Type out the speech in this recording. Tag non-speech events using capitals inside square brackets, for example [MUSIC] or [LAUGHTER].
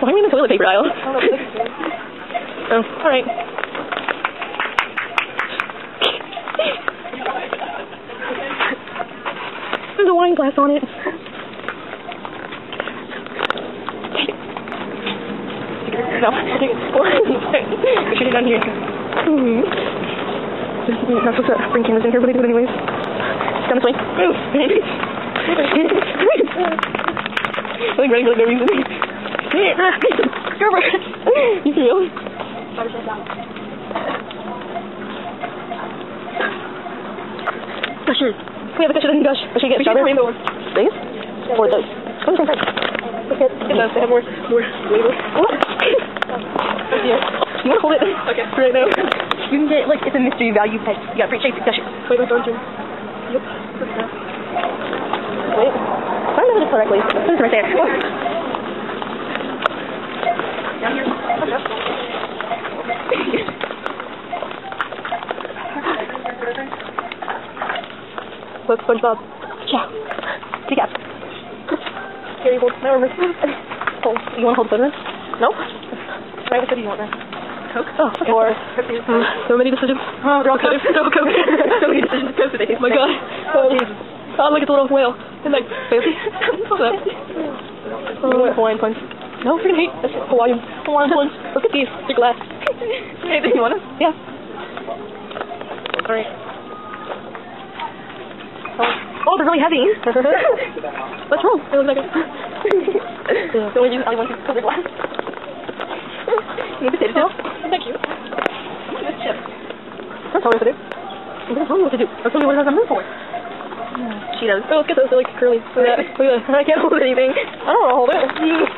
Why are we in the toilet paper aisle? Oh, [LAUGHS] alright. There's a wine glass on it. No, take it. we should have done here. Hmm. Not supposed to bring cameras in here, but I do it anyways. Down this way. Move. I think running for like no reason. Over. You feel? Gushes. We have a gusher and gush. I should get strawberry. These? Or those? Go the same price. Look at those. They have more, more flavor. What? yeah. You want to hold it? Okay. Right now. You can get, like, it's a mystery value pet. You got free shapes. Gusher. Wait, wait, don't turn. Yep. Wait. If I remember this correctly, it's right there. Here. Look, SpongeBob. Yeah. Take out. Gary Bolt. My armor. Oh, you want to hold phone? No? Right, what do you want then? Coke? Oh, okay. Or, um, so many decisions. [LAUGHS] Oh, they're all Coke. They're all Coke. so many decisions [LAUGHS] to go today. Oh my god. [LAUGHS] Oh, Jesus. Oh, look at the little whale. Isn't that fancy? What's that? Oh, Hawaiian punch? No, freaking hate. That's Hawaiian. Hawaiian punch. Look at these. They're glass. hey, do you want to? Yeah. Alright. Oh, oh they're really heavy. What's wrong? They look like a... [LAUGHS] yeah. The only reason I want to because they're glass. you [LAUGHS] need potato chips? Oh, thank you. This chip. Don't tell me what to do. I'm going to tell me what to do. That's only what it has a move for. She does. Oh, let's get those. They're like curly. Look at that. Look at that. I can't hold anything. I don't want to hold it.